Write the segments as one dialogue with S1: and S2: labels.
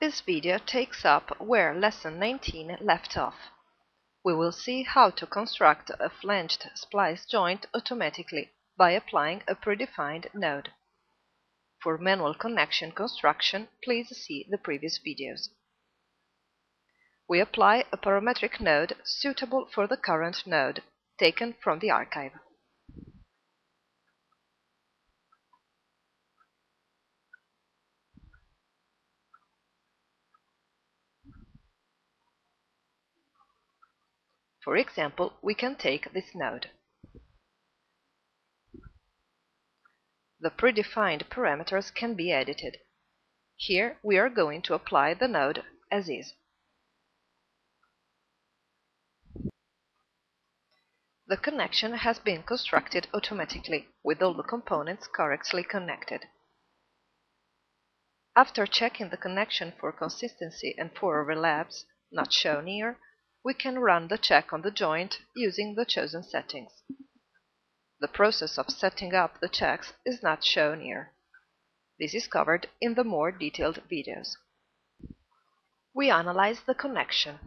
S1: This video takes up where lesson 19 left off. We will see how to construct a flanged splice joint automatically by applying a predefined node. For manual connection construction, please see the previous videos. We apply a parametric node suitable for the current node, taken from the archive. For example, we can take this node. The predefined parameters can be edited. Here we are going to apply the node as is. The connection has been constructed automatically, with all the components correctly connected. After checking the connection for consistency and for overlaps, not shown here, we can run the check on the joint using the chosen settings. The process of setting up the checks is not shown here. This is covered in the more detailed videos. We analyze the connection.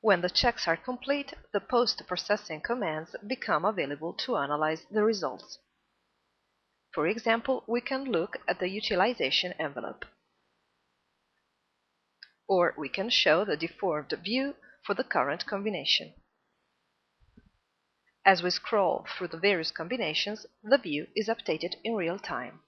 S1: When the checks are complete, the post-processing commands become available to analyze the results. For example, we can look at the utilization envelope. Or we can show the deformed view for the current combination. As we scroll through the various combinations, the view is updated in real time.